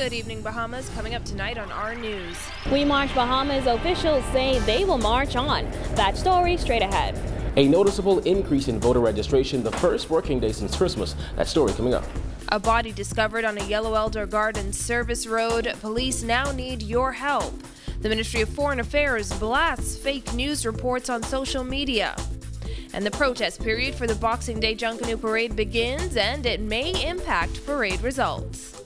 Good evening, Bahamas. Coming up tonight on our news. We March Bahamas officials say they will march on. That story straight ahead. A noticeable increase in voter registration the first working day since Christmas. That story coming up. A body discovered on a Yellow Elder Garden service road. Police now need your help. The Ministry of Foreign Affairs blasts fake news reports on social media. And the protest period for the Boxing Day Junkanoo Parade begins, and it may impact parade results.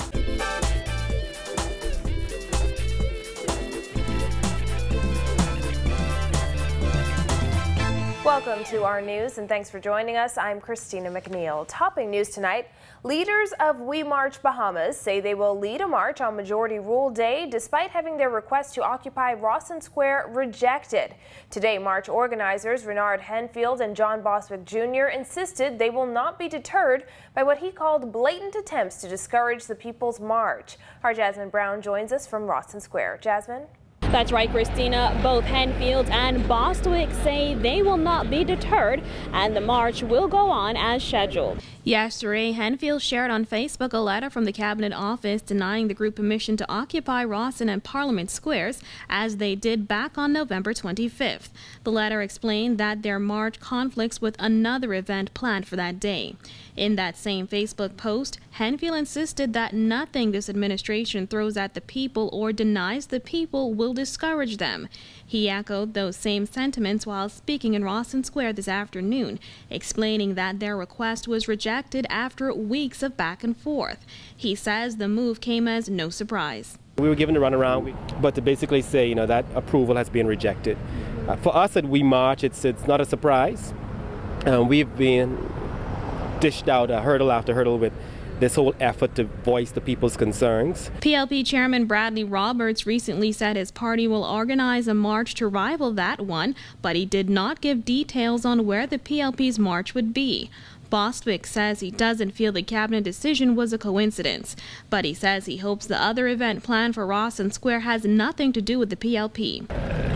Welcome to our news and thanks for joining us. I'm Christina McNeil. Topping news tonight, leaders of We March Bahamas say they will lead a march on Majority Rule Day despite having their request to occupy Rawson Square rejected. Today, march organizers Renard Henfield and John Bostwick Jr. insisted they will not be deterred by what he called blatant attempts to discourage the People's March. Our Jasmine Brown joins us from Rawson Square. Jasmine? That's right, Christina. Both Henfield and Bostwick say they will not be deterred and the march will go on as scheduled. Yesterday, Henfield shared on Facebook a letter from the Cabinet Office denying the group permission to occupy Rawson and Parliament Squares as they did back on November 25th. The letter explained that their march conflicts with another event planned for that day. In that same Facebook post, Henfield insisted that nothing this administration throws at the people or denies the people will discourage them. He echoed those same sentiments while speaking in Rawson Square this afternoon, explaining that their request was rejected after weeks of back and forth. He says the move came as no surprise. We were given the runaround, but to basically say, you know, that approval has been rejected. Uh, for us at We March, it's, it's not a surprise. Um, we've been dished out a hurdle after hurdle with this whole effort to voice the people's concerns. PLP Chairman Bradley Roberts recently said his party will organize a march to rival that one, but he did not give details on where the PLP's march would be. Bostwick says he doesn't feel the cabinet decision was a coincidence, but he says he hopes the other event planned for Rawson Square has nothing to do with the PLP.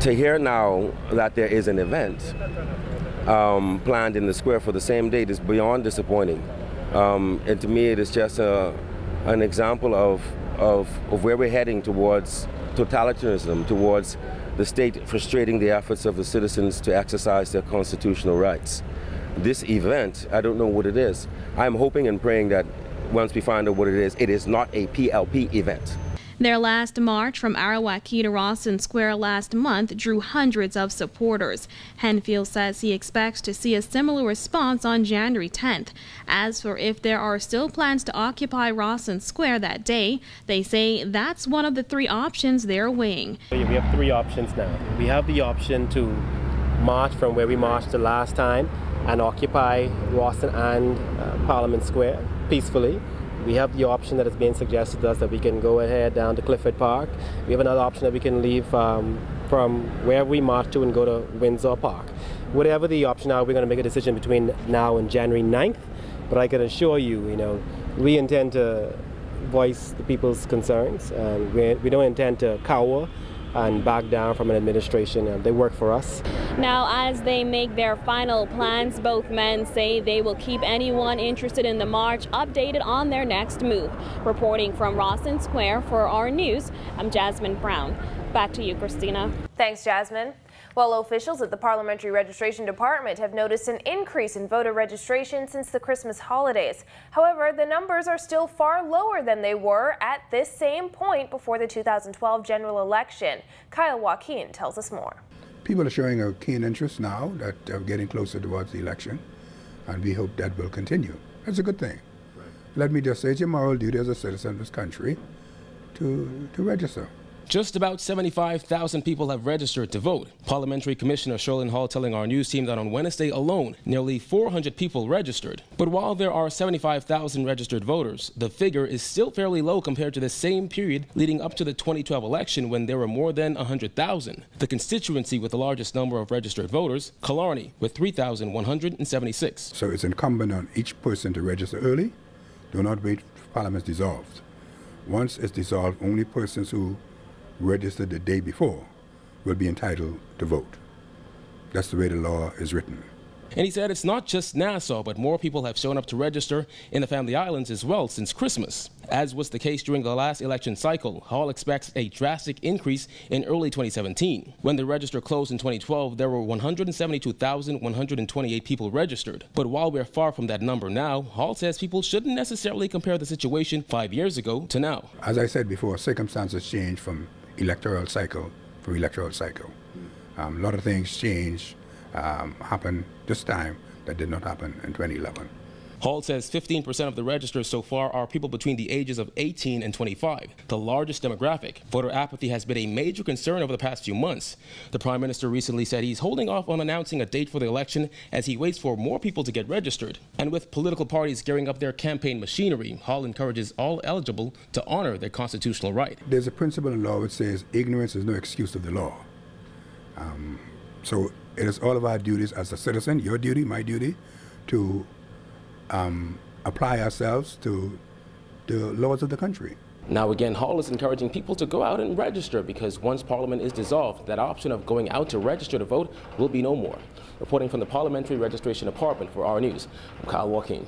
To hear now that there is an event um, planned in the square for the same date is beyond disappointing. Um, and to me, it is just a, an example of, of, of where we're heading towards totalitarianism, towards the state frustrating the efforts of the citizens to exercise their constitutional rights. This event, I don't know what it is. I'm hoping and praying that once we find out what it is, it is not a PLP event. Their last march from Arawak Cay to Rawson Square last month drew hundreds of supporters. Henfield says he expects to see a similar response on January 10th. As for if there are still plans to occupy Rawson Square that day, they say that's one of the three options they're weighing. We have three options now. We have the option to march from where we marched the last time and occupy Rawson and uh, Parliament Square peacefully. We have the option that is being suggested to us that we can go ahead down to Clifford Park. We have another option that we can leave um, from where we march to and go to Windsor Park. Whatever the option are, we're going to make a decision between now and January 9th. But I can assure you, you know, we intend to voice the people's concerns. And we, we don't intend to cower and back down from an administration. and they work for us. Now, as they make their final plans, both men say they will keep anyone interested in the march updated on their next move. Reporting from Rawson Square for our news, I'm Jasmine Brown. Back to you, Christina. Thanks, Jasmine. While officials at the Parliamentary Registration Department have noticed an increase in voter registration since the Christmas holidays. However, the numbers are still far lower than they were at this same point before the 2012 general election. Kyle Joaquin tells us more. People are showing a keen interest now that are getting closer towards the election, and we hope that will continue. That's a good thing. Right. Let me just say it's your moral duty as a citizen of this country to, to register. Just about 75,000 people have registered to vote. Parliamentary Commissioner Sherlyn Hall telling our news team that on Wednesday alone, nearly 400 people registered. But while there are 75,000 registered voters, the figure is still fairly low compared to the same period leading up to the 2012 election when there were more than 100,000. The constituency with the largest number of registered voters, Killarney, with 3,176. So it's incumbent on each person to register early. Do not wait for Parliament dissolved. Once it's dissolved, only persons who registered the day before will be entitled to vote. That's the way the law is written. And he said it's not just Nassau, but more people have shown up to register in the Family Islands as well since Christmas. As was the case during the last election cycle, Hall expects a drastic increase in early 2017. When the register closed in 2012, there were 172,128 people registered. But while we're far from that number now, Hall says people shouldn't necessarily compare the situation five years ago to now. As I said before, circumstances change from electoral cycle for electoral cycle. Um, a lot of things change, um, happen this time that did not happen in 2011. Hall says 15% of the registers so far are people between the ages of 18 and 25, the largest demographic. Voter apathy has been a major concern over the past few months. The Prime Minister recently said he's holding off on announcing a date for the election as he waits for more people to get registered. And with political parties gearing up their campaign machinery, Hall encourages all eligible to honor their constitutional right. There's a principle in law which says ignorance is no excuse of the law. Um, so it is all of our duties as a citizen, your duty, my duty, to um, apply ourselves to the laws of the country. Now again, Hall is encouraging people to go out and register because once Parliament is dissolved, that option of going out to register to vote will be no more. Reporting from the Parliamentary Registration Department for our News, I'm Kyle Joaquin.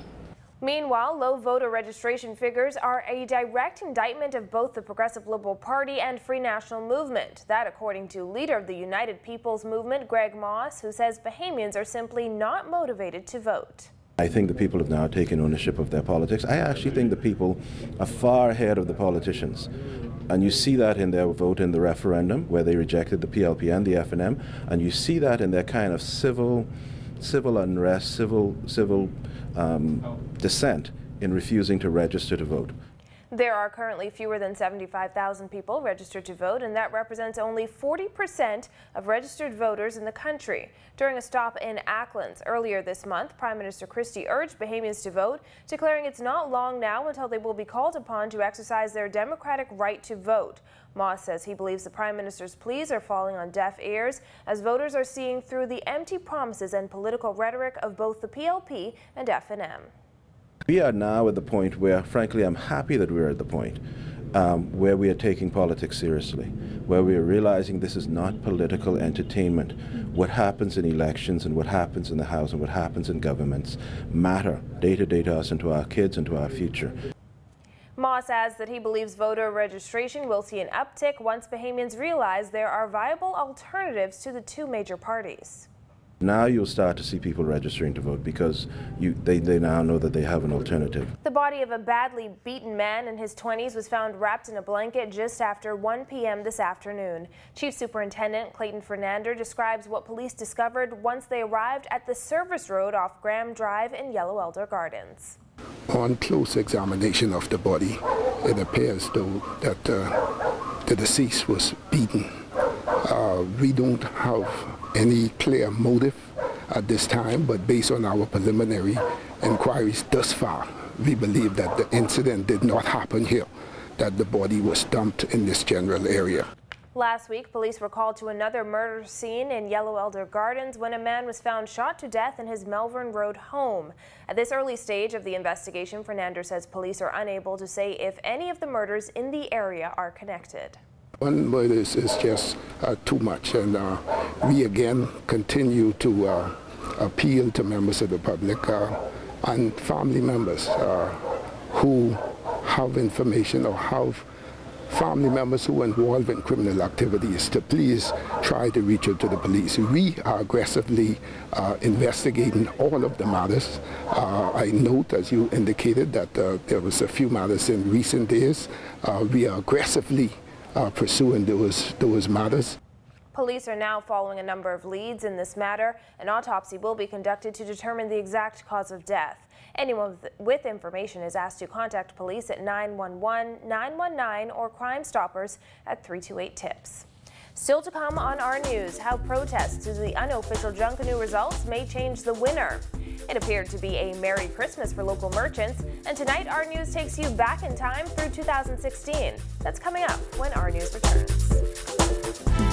Meanwhile, low voter registration figures are a direct indictment of both the Progressive Liberal Party and Free National Movement. That, according to leader of the United People's Movement, Greg Moss, who says Bahamians are simply not motivated to vote. I think the people have now taken ownership of their politics. I actually think the people are far ahead of the politicians. And you see that in their vote in the referendum, where they rejected the PLP and the FNM, and you see that in their kind of civil, civil unrest, civil, civil um, dissent in refusing to register to vote. There are currently fewer than 75,000 people registered to vote, and that represents only 40% of registered voters in the country. During a stop in Acklins earlier this month, Prime Minister Christie urged Bahamians to vote, declaring it's not long now until they will be called upon to exercise their democratic right to vote. Moss says he believes the Prime Minister's pleas are falling on deaf ears as voters are seeing through the empty promises and political rhetoric of both the PLP and FNM. We are now at the point where, frankly, I'm happy that we're at the point um, where we are taking politics seriously, where we are realizing this is not political entertainment. What happens in elections and what happens in the House and what happens in governments matter day to day to us and to our kids and to our future. Moss adds that he believes voter registration will see an uptick once Bahamians realize there are viable alternatives to the two major parties. Now you'll start to see people registering to vote because you, they, they now know that they have an alternative. The body of a badly beaten man in his 20s was found wrapped in a blanket just after 1 p.m. this afternoon. Chief Superintendent Clayton Fernander describes what police discovered once they arrived at the service road off Graham Drive in Yellow Elder Gardens. On close examination of the body, it appears though that uh, the deceased was beaten. Uh, we don't have any clear motive at this time, but based on our preliminary inquiries thus far, we believe that the incident did not happen here, that the body was dumped in this general area. Last week, police were called to another murder scene in Yellow Elder Gardens when a man was found shot to death in his Melbourne Road home. At this early stage of the investigation, Fernander says police are unable to say if any of the murders in the area are connected. One murder is, just uh, too much, and uh, we again continue to uh, appeal to members of the public uh, and family members uh, who have information or have family members who are involved in criminal activities to please try to reach out to the police. We are aggressively uh, investigating all of the matters. Uh, I note, as you indicated, that uh, there was a few matters in recent days. we are aggressively uh, pursuing those, those matters. Police are now following a number of leads in this matter. An autopsy will be conducted to determine the exact cause of death. Anyone with information is asked to contact police at 911, 919, or Crime Stoppers at 328 TIPS. Still to come on our news, how protests to the unofficial Junkanoo results may change the winner. It appeared to be a Merry Christmas for local merchants, and tonight our news takes you back in time through 2016. That's coming up when our news returns.